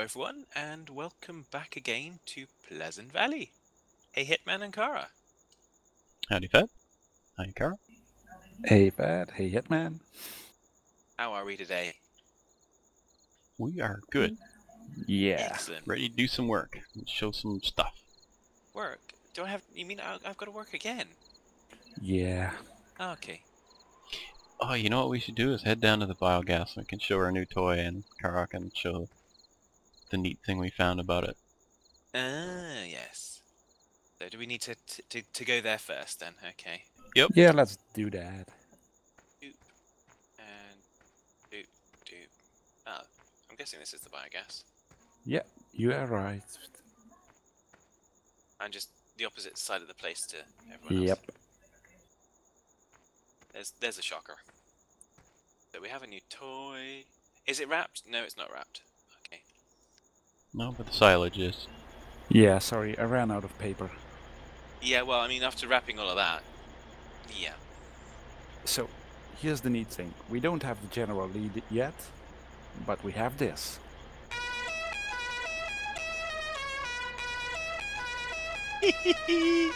Hello, everyone, and welcome back again to Pleasant Valley. Hey, Hitman and Kara. Howdy, Fed. Hi, Kara. Hey, Bad. Hey, Hitman. How are we today? We are good. Yeah. Excellent. Ready to do some work. and Show some stuff. Work. Do I have? You mean I- I've got to work again? Yeah. Okay. Oh, you know what we should do is head down to the biogas and we can show our new toy and Kara can show the neat thing we found about it. Ah, yes. So, do we need to to to go there first then? Okay. Yep. Yeah, let's do that. And doop doop. Oh, I'm guessing this is the biogas. Yeah, you are right. I'm just the opposite side of the place to everyone else. Yep. There's there's a shocker. So we have a new toy. Is it wrapped? No, it's not wrapped. Okay. No, but the silage is. Yeah, sorry, I ran out of paper. Yeah, well, I mean, after wrapping all of that, yeah. So, here's the neat thing. We don't have the general lead yet, but we have this.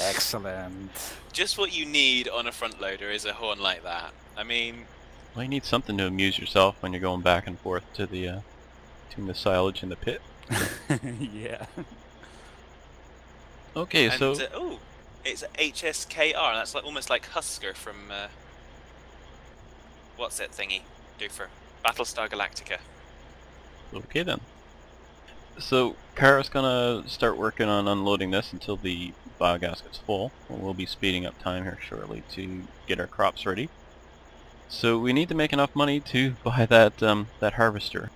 Excellent. Just what you need on a front loader is a horn like that. I mean, Well, you need something to amuse yourself when you're going back and forth to the, uh, between the silage and the pit. yeah. Okay, and so uh, oh, it's a HSKR. That's like almost like Husker from uh, what's that thingy do for Battlestar Galactica. Okay then. So Kara's gonna start working on unloading this until the biogas gets full. We'll be speeding up time here shortly to get our crops ready. So we need to make enough money to buy that um, that harvester.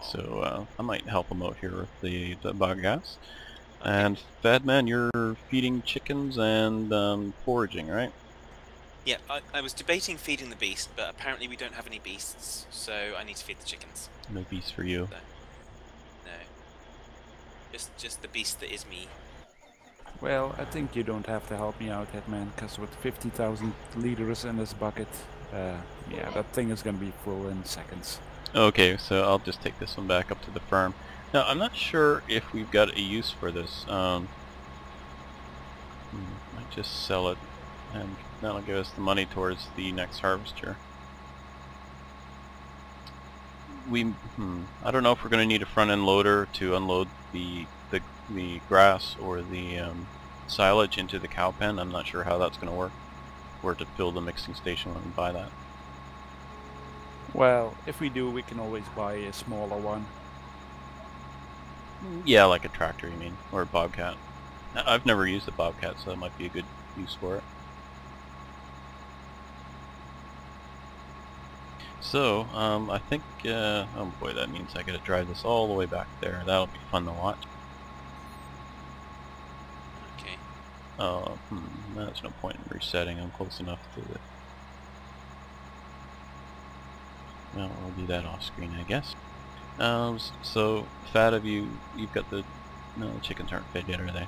Yaw. So uh, I might help him out here with the, the biogas. And Phaddman, you're feeding chickens and um, foraging, right? yeah, I, I was debating feeding the beast, but apparently we don't have any beasts, so I need to feed the chickens. No beast for you. No, just just the beast that is me. Well, I think you don't have to help me out, Hitman, because with 50,000 liters in this bucket, uh, yeah, that thing is gonna be full in seconds. Okay, so I'll just take this one back up to the farm. Now, I'm not sure if we've got a use for this. Um, hmm, might just sell it, and that'll give us the money towards the next harvester. We, hmm, I don't know if we're going to need a front-end loader to unload the, the the grass or the um, silage into the cow pen. I'm not sure how that's going to work. Or to fill the mixing station when we buy that. Well, if we do, we can always buy a smaller one. Yeah, like a tractor, you mean, or a bobcat. I- I've never used a bobcat, so that might be a good use for it. So, um, I think, uh, oh boy, that means I gotta drive this all the way back there. That'll be fun to watch. Okay. Uh, hmm, there's no point in resetting. I'm close enough to the... Well, we'll do that off screen, I guess. Um, so, Fat, of you, you've got the, no, the chickens aren't fed yet, are they?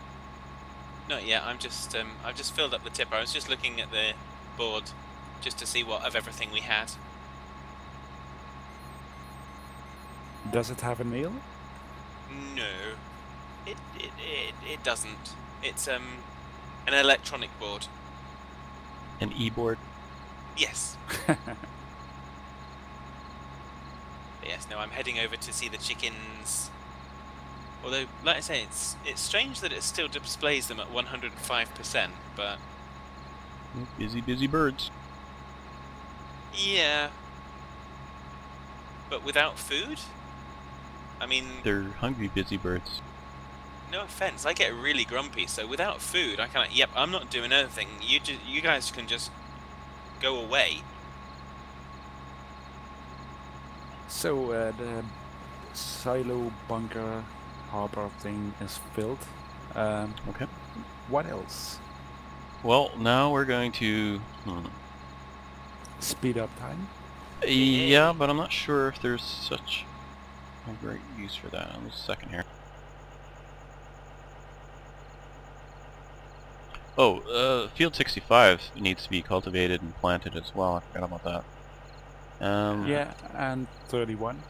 Not yet. I'm just um, I've just filled up the tipper. I was just looking at the board, just to see what of everything we had. Does it have a nail? No, it it it, it doesn't. It's um an electronic board. An e-board? Yes. But yes. No, I'm heading over to see the chickens. Although, like I say, it's it's strange that it still displays them at 105%. But Busy, busy birds. yeah. But without food. I mean, They're hungry, busy birds. no offense, I get really grumpy. So without food, I kind of yep, I'm not doing anything. You you guys can just go away. So, uh, the silo bunker harbor thing is filled. Um, Okay. what else? Well, now we're going to... Hmm. Speed up time? Yeah, but I'm not sure if there's such a great use for that. I'm just a second here. Oh, uh, Field 65 needs to be cultivated and planted as well. I forgot about that. Um, Yeah, and 31.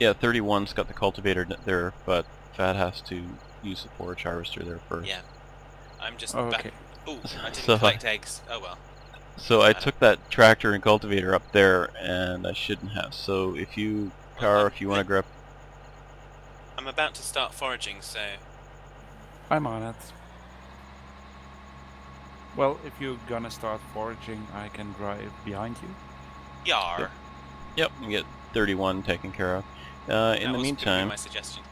Yeah, 31's got the cultivator there, but Fad has to use the forage harvester there first. Yeah. I'm just Oh, back. okay. Ooh, I didn't So- collect eggs. Oh well. So I Got it. took that tractor and cultivator up there, and I shouldn't have. So if you, Car, I'm- if you want to grab, I'm about to start foraging, so I'm on it. Well, if you're gonna start foraging, I can drive behind you. Yar. yep, you get 31 taken care of. Uh, in That the was meantime, my suggestion.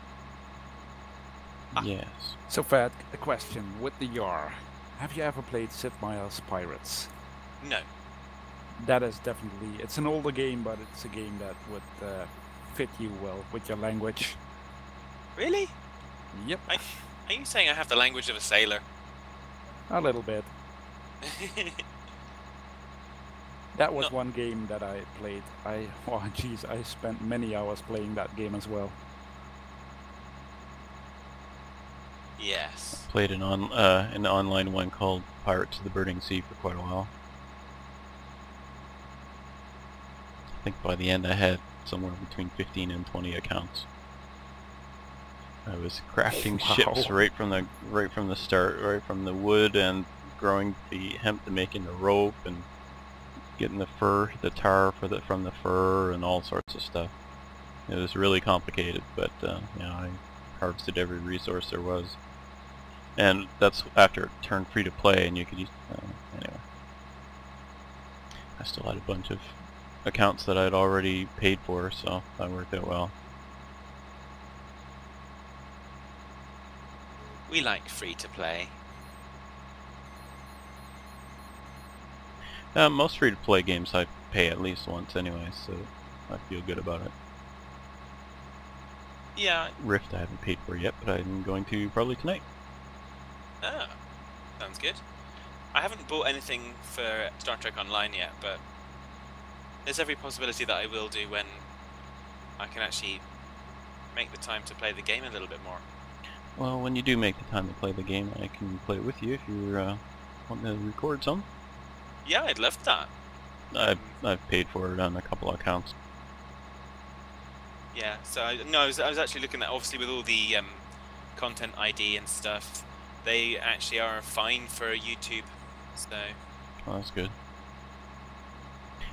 Ah. yes. So, Fat, a question with the Yar. Have you ever played Sid Meier's Pirates? No. That is definitely. It's an older game, but it's a game that would uh, fit you well with your language. Really? Yep, Are you saying I have the language of a sailor? a little bit. That was No. one game that I played. I, oh jeez, I spent many hours playing that game as well. yes. Played an on uh, an online one called Pirates of the Burning Sea for quite a while. I think by the end I had somewhere between 15 and 20 accounts. I was crafting ships right from the right from the start, right from the wood and growing the hemp to making the rope and getting the fur, the tar for the from the fur and all sorts of stuff. It was really complicated, but uh, you know, I harvested every resource there was. And that's after it turned free to play, and you could use. Uh, anyway, I still had a bunch of accounts that I'd already paid for, so that worked out well. We like free to play. Uh, most free-to-play games I pay at least once anyway, so I feel good about it. Yeah. Rift I haven't paid for yet, but I'm going to probably tonight. Ah, sounds good. I haven't bought anything for Star Trek Online yet, but there's every possibility that I will do when I can actually make the time to play the game a little bit more. Well, when you do make the time to play the game, I can play it with you if you're uh, wanting to record some. Yeah, I'd love that. I've, I've paid for it on a couple of accounts. Yeah, so I, no, I was, I was actually looking at obviously with all the um, content ID and stuff, they actually are fine for YouTube. So Oh, that's good.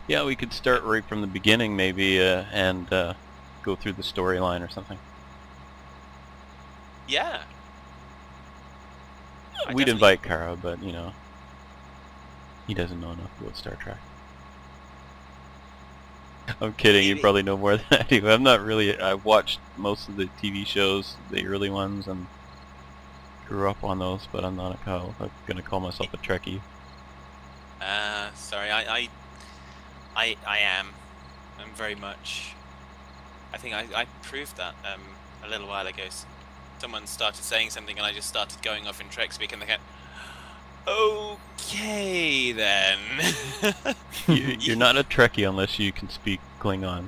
Yeah, we could start right from the beginning maybe uh, and uh, go through the storyline or something. yeah, We'd definitely- invite Kara, but you know, he doesn't know enough about Star Trek. I'm kidding. You probably know more than I do. I'm not really. I watched most of the TV shows, the early ones, and grew up on those. But I'm not a call. I'm gonna call myself a Trekkie. Uh, sorry, I, I, I, I am. I'm very much. I think I, I proved that um, a little while ago. Someone started saying something, and I just started going off in Trek speak, and they went, "Okay, then." you, you're not a Trekkie unless you can speak Klingon.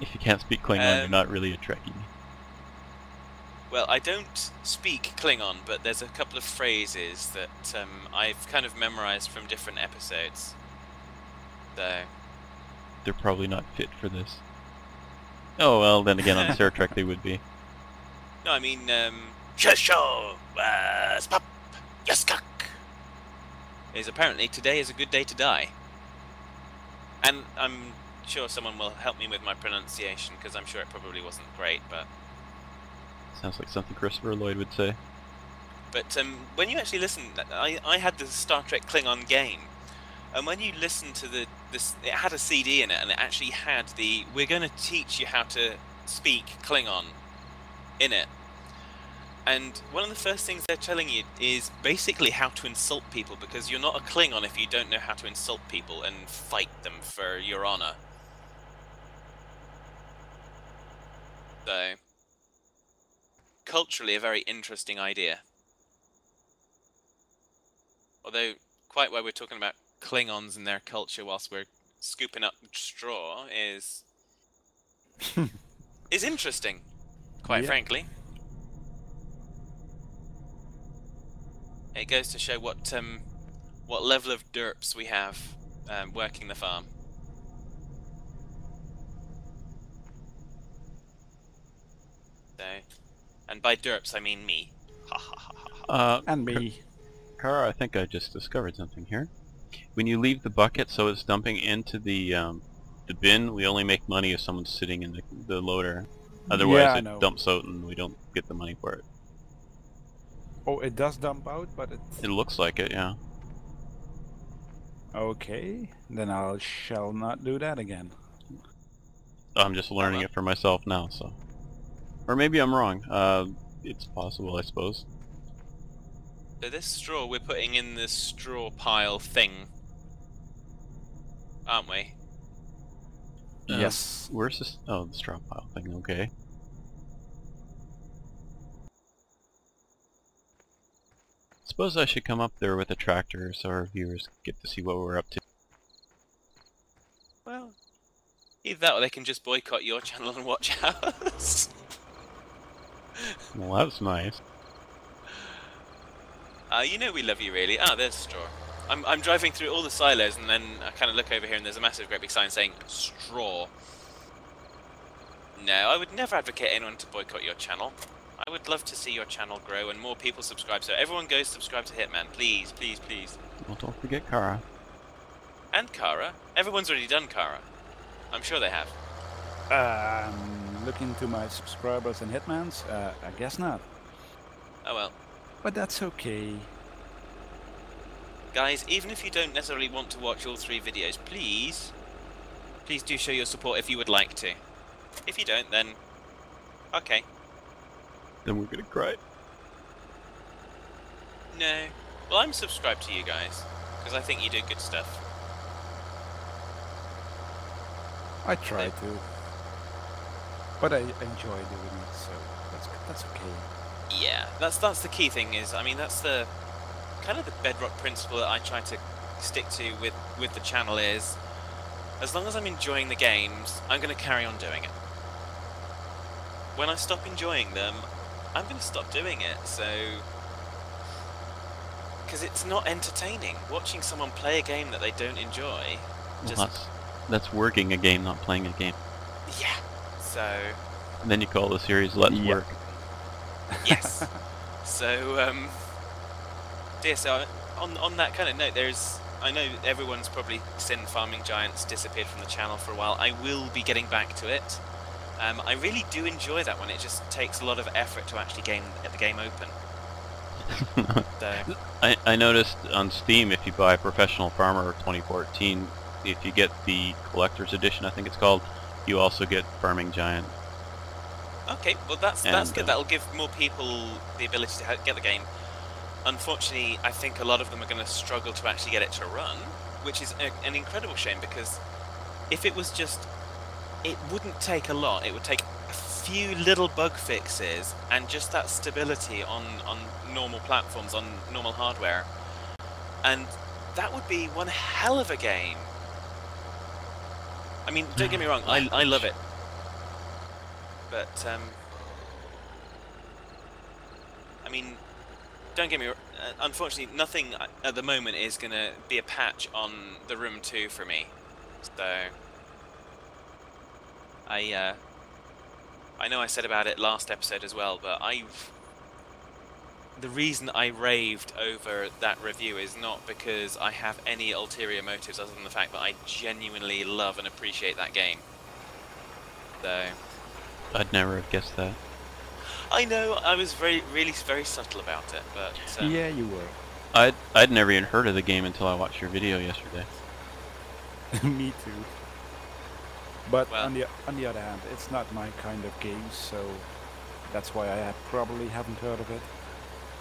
If you can't speak Klingon, you're Um, not really a Trekkie. Well, I don't speak Klingon, but there's a couple of phrases that um, I've kind of memorized from different episodes. So, They're probably not fit for this. Oh well, then again, on Star Trek they would be. no, I mean, um, Shosho, uh, spap, yaskak, is apparently today is a good day to die. And I'm sure someone will help me with my pronunciation, because I'm sure it probably wasn't great, but Sounds like something Christopher Lloyd would say. But um, when you actually listen, I, I had the Star Trek Klingon game, and when you listen to the this, it had a CD in it, and it actually had the "We're going to teach you how to speak Klingon" in it. And one of the first things they're telling you is basically how to insult people, because you're not a Klingon if you don't know how to insult people and fight them for your honor. So, culturally, a very interesting idea. Although, quite why we're talking about Klingons and their culture whilst we're scooping up straw is is interesting, quite Yeah. frankly. it goes to show what um, what level of derps we have um, working the farm. So, and by derps I mean me. Ha ha ha ha. Uh, and me. Kara, I think I just discovered something here. When you leave the bucket so it's dumping into the um, the bin, we only make money if someone's sitting in the, the loader. Otherwise, yeah, it dumps out and we don't get the money for it. Oh, it does dump out, but it... It looks like it, yeah. Okay, then I shall not do that again. I'm just learning it for myself now, so... Or maybe I'm wrong. Uh, it's possible, I suppose. So this straw we're putting in this straw pile thing, aren't we? Uh, yes. Where's this? Oh, the straw pile thing, okay. Suppose I should come up there with a tractor so our viewers get to see what we're up to. Well, either that or they can just boycott your channel and watch ours. Well, that's nice. Uh, you know we love you, really. Ah, there's straw. I'm, I'm driving through all the silos, and then I kind of look over here, and there's a massive, great big sign saying straw. No, I would never advocate anyone to boycott your channel. I would love to see your channel grow and more people subscribe. So everyone go subscribe to Hitman, please, please, please. Well, don't forget Kara. And Kara. Everyone's already done Kara. I'm sure they have. Um, looking to my subscribers and hitmans, uh, I guess not. Oh well. But that's okay. Guys, even if you don't necessarily want to watch all three videos, please, please do show your support if you would like to. If you don't, then okay. Then we're gonna cry. No. Well, I'm subscribed to you guys because I think you do good stuff. I try to. But I enjoy doing it, so that's that's okay. Yeah, that's that's the key thing. Is I mean that's the kind of the bedrock principle that I try to stick to with with the channel is as long as I'm enjoying the games, I'm going to carry on doing it. When I stop enjoying them, I'm going to stop doing it. So because it's not entertaining watching someone play a game that they don't enjoy. Well, Just that's, that's working a game, not playing a game. yeah. So And then you call the series Let's Yep. Work. Yes. so, um, yeah, so on, on that kind of note, there's, I know everyone's probably seen Farming Giants disappeared from the channel for a while. I will be getting back to it. Um, I really do enjoy that one. It just takes a lot of effort to actually game, get the game open. So, I, I noticed on Steam if you buy Professional Farmer 2014, if you get the Collector's Edition, I think it's called, you also get Farming Giant. okay, well that's that's good. uh, That'll give more people the ability to get the game. Unfortunately, I think a lot of them are going to struggle to actually get it to run, which is a, an incredible shame because if it was just, it wouldn't take a lot. It would take a few little bug fixes and just that stability on on normal platforms, on normal hardware, and that would be one hell of a game. I mean, don't get me wrong, I I love it, but um, I mean, don't get me. wr- Uh, unfortunately, nothing at the moment is going to be a patch on the Room 2 for me. So, I uh, I know I said about it last episode as well, but I've the reason I raved over that review is not because I have any ulterior motives other than the fact that I genuinely love and appreciate that game. So, I'd never have guessed that. I know I was very, really, very subtle about it, but um, yeah, you were. I'd, I'd never even heard of the game until I watched your video yesterday. Me too. But Well- on the on the other hand, it's not my kind of game, so that's why I ha- probably haven't heard of it.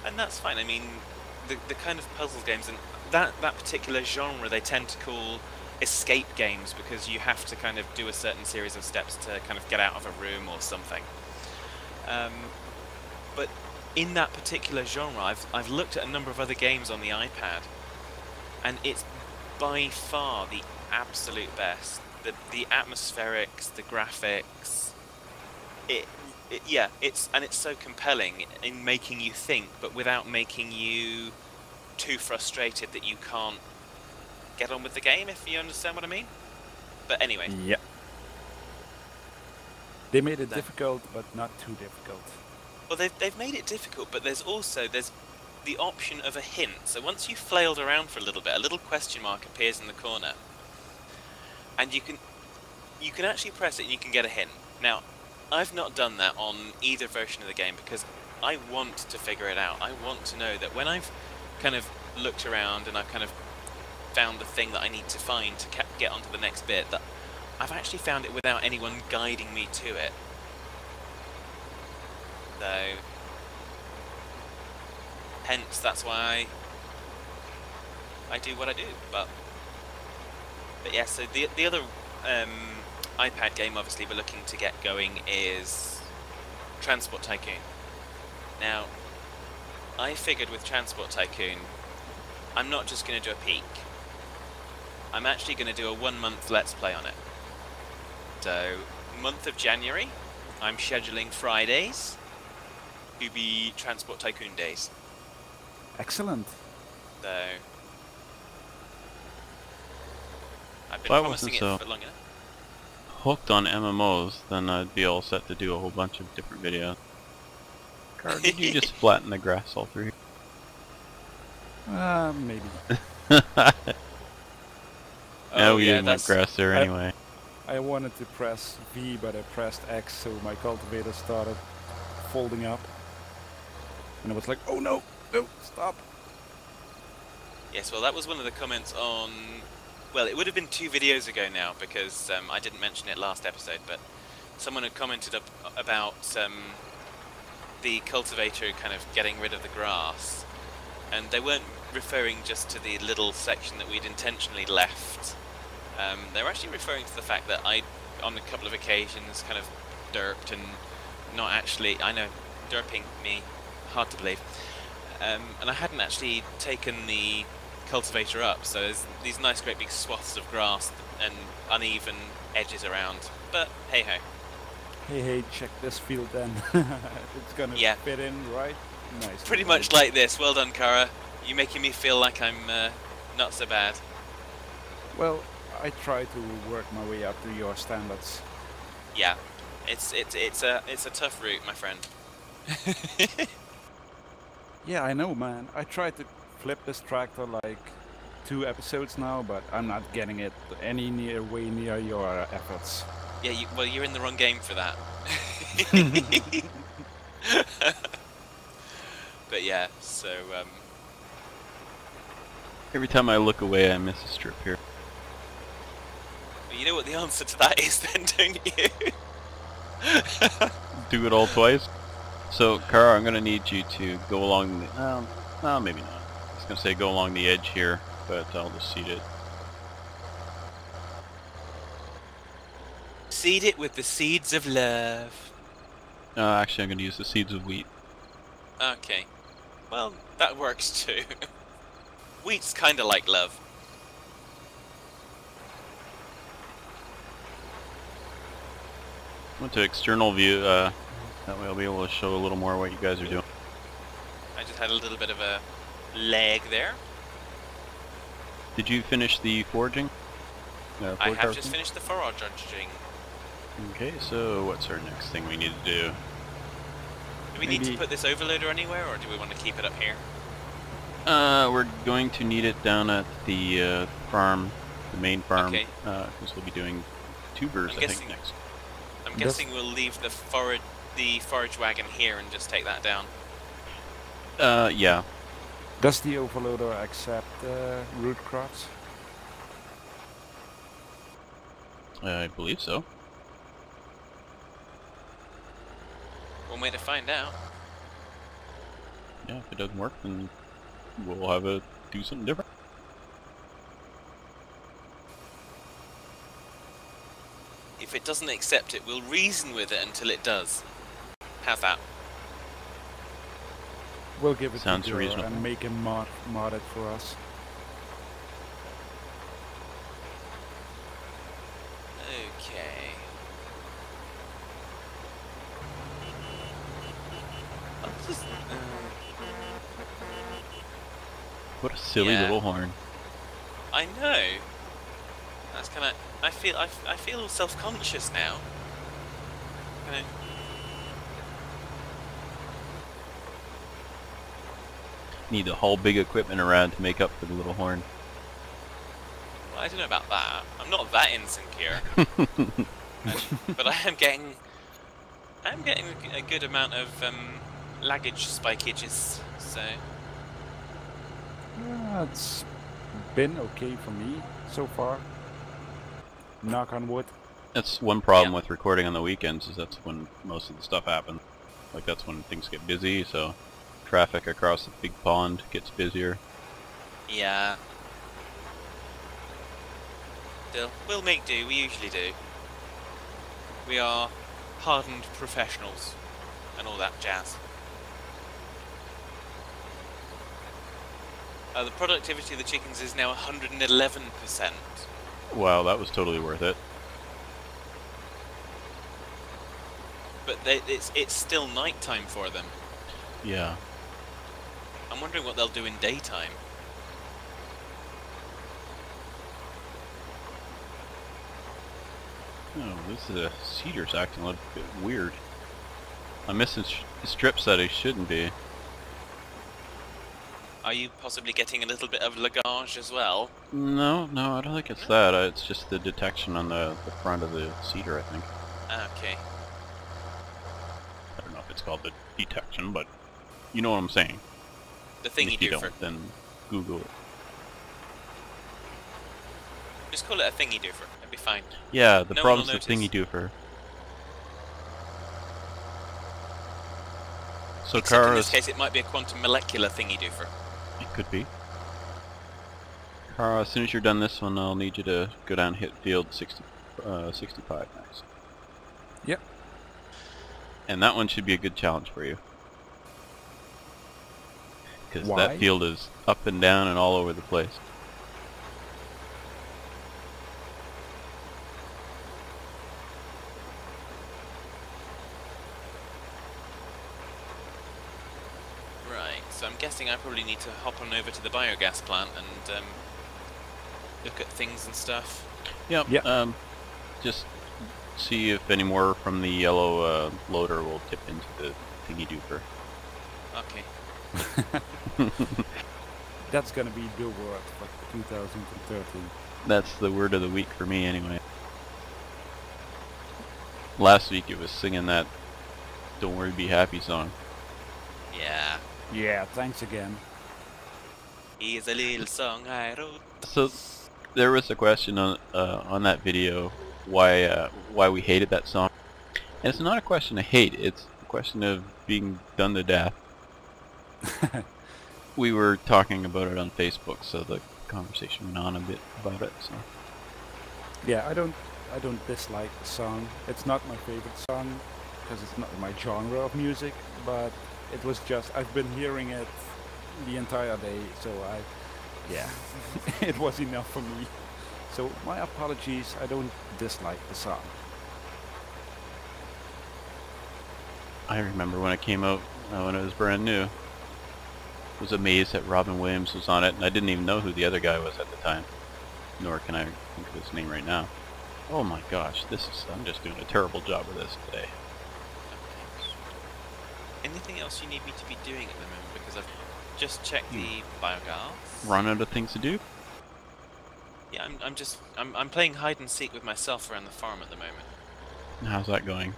and that's fine. I mean, the the kind of puzzle games and that that particular genre they tend to call escape games because you have to kind of do a certain series of steps to kind of get out of a room or something. Um, but in that particular genre, I've I've looked at a number of other games on the iPad, and it's by far the absolute best. The the atmospherics, the graphics, it, it yeah, it's and it's so compelling in making you think, but without making you too frustrated that you can't get on with the game. If you understand what I mean. But anyway, Yeah. They made it That- difficult, but not too difficult. Well, they've, they've made it difficult, but there's also there's the option of a hint. So once you've flailed around for a little bit, a little question mark appears in the corner, and you can you can actually press it and you can get a hint. Now, I've not done that on either version of the game because I want to figure it out. I want to know that when I've kind of looked around and I've kind of found the thing that I need to find to get onto the next bit, that I've actually found it without anyone guiding me to it. So, hence that's why I, do what I do. But, but yeah. So the the other um, iPad game, obviously, we're looking to get going is Transport Tycoon. Now, I figured with Transport Tycoon, I'm not just going to do a peek. I'm actually going to do a one month Let's Play on it. So, month of January, I'm scheduling Fridays to be Transport Tycoon days. Excellent. So, I've been Well, I promising wasn't it so- for long enough. Hooked on MMOs, then I'd be all set to do a whole bunch of different videos. Car, did you just flatten the grass all through Uh, maybe. here? Oh, yeah, we yeah, didn't want that's- grass there I- anyway. I wanted to press V, but I pressed X, so my cultivator started folding up. And I was like, oh no, no, stop. Yes, well, that was one of the comments on. Well, it would have been two videos ago now because um, I didn't mention it last episode, but someone had commented up about um, the cultivator kind of getting rid of the grass, and they weren't referring just to the little section that we'd intentionally left. Um, they were actually referring to the fact that I, on a couple of occasions, kind of derped and not actually. I know, derping me, hard to believe. Um, and I hadn't actually taken the cultivator up, so there's these nice great big swaths of grass and uneven edges around. But hey ho. Hey, hey, check this field then. it's gonna Yeah. fit in, right? Nice. Pretty much like this. Well done, Kara. You're making me feel like I'm uh, not so bad. Well, I try to work my way up to your standards. Yeah, it's it's it's a it's a tough route, my friend. Yeah, I know, man. I tried to flip this tractor like two episodes now, but I'm not getting it any near way near your efforts. Yeah, you, well, you're in the wrong game for that. but yeah, so um, Every time I look away, I miss a strip here. well, you know what the answer to that is, then, don't you? Do it all twice. So, Kara, I'm gonna need you to go along the. Um, well, maybe not. I was gonna say go along the edge here, but I'll just seed it. Seed it with the seeds of love. Uh, actually, I'm gonna use the seeds of wheat. Okay. Well, that works too. Wheat's kind of like love. Went to external view. Uh, that way I'll be able to show a little more what you guys are doing. I just had a little bit of a lag there. Did you finish the foraging? Uh, I have just harvesting? finished the foraging. Okay, so what's our next thing we need to do? Do we need to put this overloader anywhere, or do we want to keep it up here? Uh, we're going to need it down at the uh, farm, the main farm, Okay. because we'll be doing tubers, I'm I guessing- think, next. I'm Does- guessing we'll leave the forage the forage wagon here and just take that down. Uh, yeah. Does the overloader accept uh, root crops? I believe so. One way to find out. Yeah, if it doesn't work, then we'll have it do something different. If it doesn't accept it, we'll reason with it until it does. How's that? We'll give it Sounds to Dura reasonable. and make him mod, mod it for us. Okay. Just, uh, What a silly Yeah. little horn. I know. That's kind of. I feel. I, f- I feel self-conscious now. Kinda- need to haul big equipment around to make up for the little horn. Well, I don't know about that. I'm not that insecure, but I am getting, I am getting a good amount of um, luggage spikeages. So Yeah, it's been okay for me so far. Knock on wood. That's one problem Yeah. with recording on the weekends is that's when most of the stuff happens. Like that's when things get busy, so traffic across the big pond gets busier. yeah. Still, we'll make do. We usually do. We are hardened professionals, and all that jazz. Uh, the productivity of the chickens is now 111%. Wow, that was totally worth it. But they, it's it's still nighttime for them. Yeah. I'm wondering what they'll do in daytime. Oh, this is a seeder's acting a little bit weird. I'm missing strips that I shouldn't be. Are you possibly getting a little bit of lagage as well? No, no, I don't think it's that. It's just the detection on the, the front of the seeder, I think. Ah, Okay. I don't know if it's called the detection, but you know what I'm saying. The And thingy if you doofer. don't, then Google it. Just call it a thingy doofer. It'll be fine. Yeah, the No one will problem's the thingy doofer. So Except in Kara's... this case, it might be a quantum molecular thingy doofer. It could be. Kara, as soon as you're done this one, I'll need you to go down and hit field 60, uh, 65 next. Yep. And that one should be a good challenge for you. Because that field is up and down and all over the place. Right. So I'm guessing I probably need to hop on over to the biogas plant and um, look at things and stuff. Yep. Yep. Um, just see if any more from the yellow uh, loader will tip into the thingy doofer. Okay. That's gonna be the word for 2013. That's the word of the week for me, anyway. Last week it was singing that "Don't Worry, Be Happy" song. Yeah. Yeah, thanks again. Here's a little song I wrote. So there was a question on uh, on that video why uh, why we hated that song, and it's not a question of hate. It's a question of being done to death. we were talking about it on Facebook, so the conversation went on a bit about it. So Yeah, I don't, I don't dislike the song. It's not my favorite song because it's not my genre of music. But it was just I've been hearing it the entire day, so I, yeah, it was enough for me. So my apologies. I don't dislike the song. I remember when it came out uh, when it was brand new. Was amazed that Robin Williams was on it, and I didn't even know who the other guy was at the time. Nor can I think of his name right now. Oh my gosh, this is I'm just doing a terrible job of this today. Anything else you need me to be doing at the moment? Because I've just checked hmm. the biogas. Run out of things to do? Yeah, I'm, I'm just I'm, I'm playing hide and seek with myself around the farm at the moment. How's that going?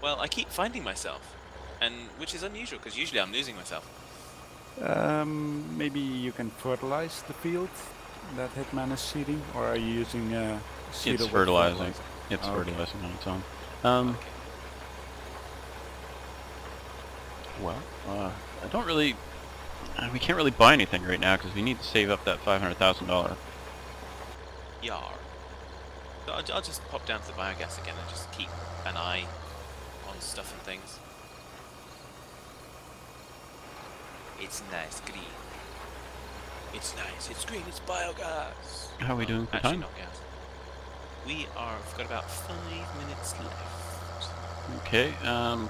Well, I keep finding myself, and which is unusual because usually I'm losing myself. Um, maybe you can fertilize the field that Hitman is seeding, or are you using uh, seeder It's fertilizing. fertilizer? It's fertilizing on its own. Um, Okay. well, uh, I don't really... Uh, we can't really buy anything right now because we need to save up that $500,000. Yar. I'll, I'll just pop down to the biogas again and just keep an eye on stuff and things. It's nice green. It's nice. It's green. It's biogas. How are we doing for actually time? not gas. We are. We've got about five minutes left. Okay, um...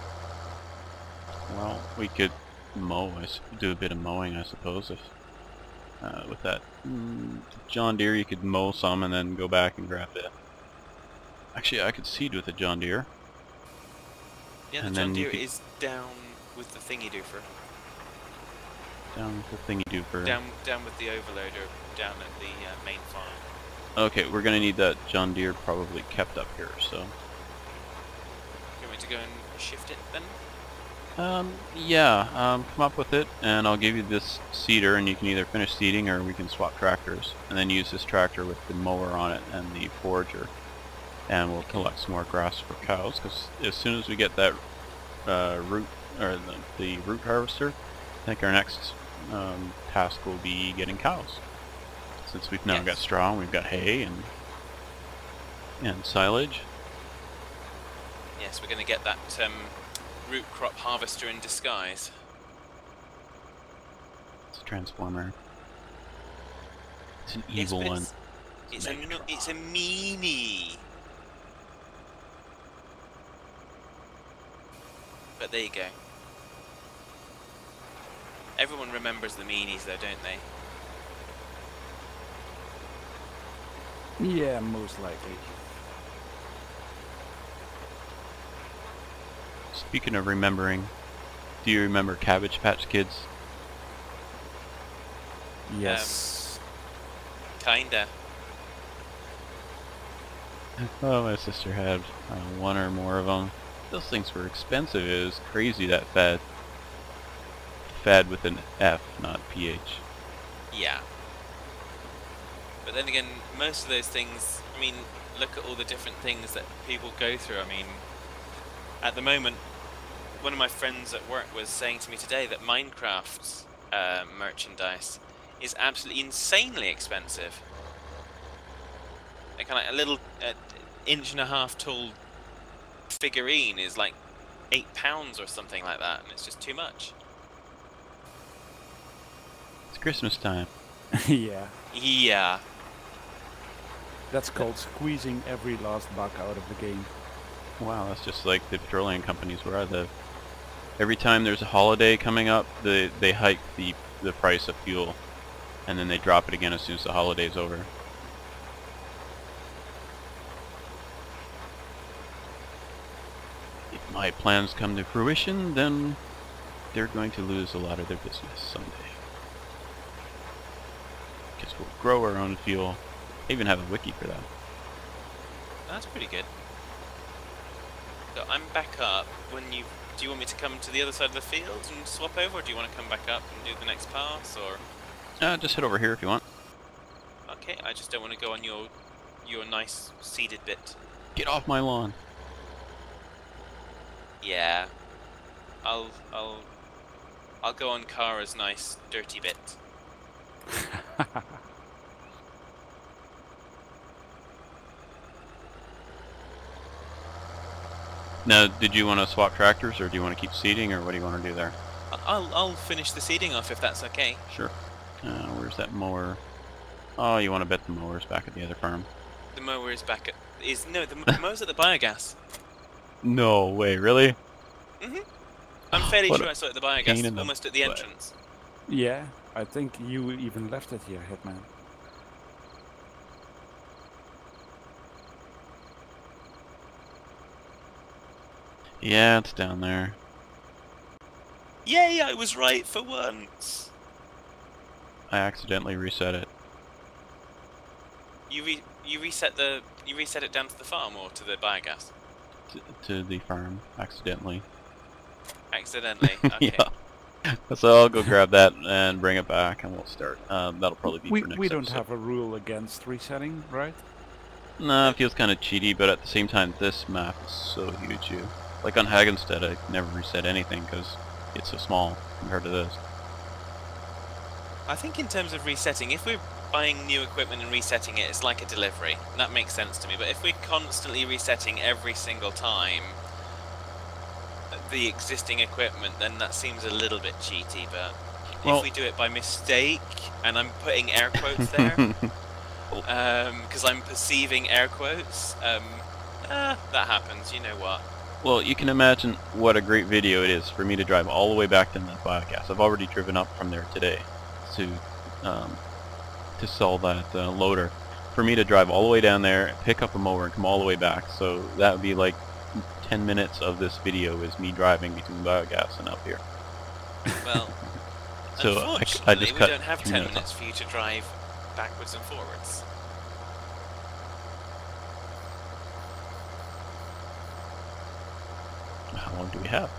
Well, we could mow, I s- do a bit of mowing, I suppose, if... Uh, with that mm, John Deere, you could mow some and then go back and grab it. Actually, I could seed with a John Deere. Yeah, the And John then Deere could- is down with the thingy doofer. Down with the thing you do for... Down, down with the overloader, down at the uh, main farm. Okay, we're gonna need that John Deere probably kept up here, so... You want me to go and shift it then? Um, yeah, um, come up with it, and I'll give you this seeder, and you can either finish seeding, or we can swap tractors, and then use this tractor with the mower on it and the forager. And we'll collect some more grass for cows, because as soon as we get that uh, root, or the, the root harvester, I think our next um, task will be getting cows. Since we've now Yes. got straw, we've got hay and and silage. Yes, we're going to get that um, root crop harvester in disguise. It's a transformer. It's an evil one. It's, it's a no, it's a meanie. But there you go. Everyone remembers the meanies, though, don't they? Yeah, most likely. Speaking of remembering, do you remember Cabbage Patch Kids? Yes. Kinda. Oh, my sister had uh, one or more of them. Those things were expensive. It was crazy that fad. Fad with an F, not PH. Yeah. But then again, most of those things, I mean, look at all the different things that people go through. I mean, at the moment, one of my friends at work was saying to me today that Minecraft uh, merchandise is absolutely insanely expensive. Of a little uh, inch and a half tall figurine is like eight pounds or something like that, and it's just too much. It's Christmas time. yeah. Yeah. That's called squeezing every last buck out of the game. Wow, that's just like the petroleum companies where I live. Every time there's a holiday coming up, they they hike the the price of fuel, and then they drop it again as soon as the holiday's over. If my plans come to fruition, then they're going to lose a lot of their business someday. Because we'll grow our own fuel. I even have a wiki for that. That's pretty good. So I'm back up. When you do, you want me to come to the other side of the field and swap over, or do you want to come back up and do the next pass? Or Uh, just head over here if you want. okay, I just don't want to go on your your nice seeded bit. Get off my lawn. Yeah, I'll I'll I'll go on Kara's nice dirty bit. Now, did you want to swap tractors, or do you want to keep seeding, or what do you want to do there? I- I'll I'll finish the seeding off if that's okay. Sure. Uh, where's that mower? Oh, you want to bet the mower's back at the other farm. The mower is back at is no the, the mower's at the biogas. No way, really? Mhm. I'm fairly sure I saw it at the biogas, in the almost at the butt. entrance. yeah, I think you even left it here, Hitman. Yeah, it's down there. Yay! I was right for once. I accidentally reset it. You re you reset the you reset it down to the farm or to the biogas t- to the farm, accidentally. accidentally. Okay. yeah. So I'll go grab that and bring it back, and we'll start. Um, that'll probably be We, for next we don't episode. have a rule against resetting, right? Nah, it feels kind of cheaty, but at the same time, this map is so huge. You, like on Hagenstedt, I never reset anything because it's so small compared to this. I think in terms of resetting, if we're buying new equipment and resetting it, it's like a delivery. That makes sense to me. But if we're constantly resetting every single time the existing equipment, then that seems a little bit cheaty. But Well- if we do it by mistake, and I'm putting air quotes there, because I'm perceiving air quotes, um, ah, that happens. You know what? well, you can imagine what a great video it is for me to drive all the way back to that biogas. I've already driven up from there today to um, to sell that uh, loader. For me to drive all the way down there, pick up a mower, and come all the way back. So that would be like 10 minutes of this video is me driving between biogas and up here. Well, So I, Unfortunately, I just we don't have 10 minutes minutes for you to drive backwards and forwards. How long do we have?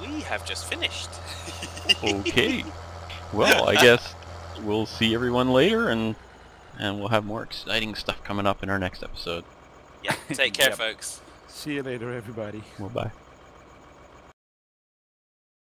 We have just finished. Okay. well, I guess we'll see everyone later, and and we'll have more exciting stuff coming up in our next episode. yeah, take care, Yep. folks. See you later, everybody. Well, bye.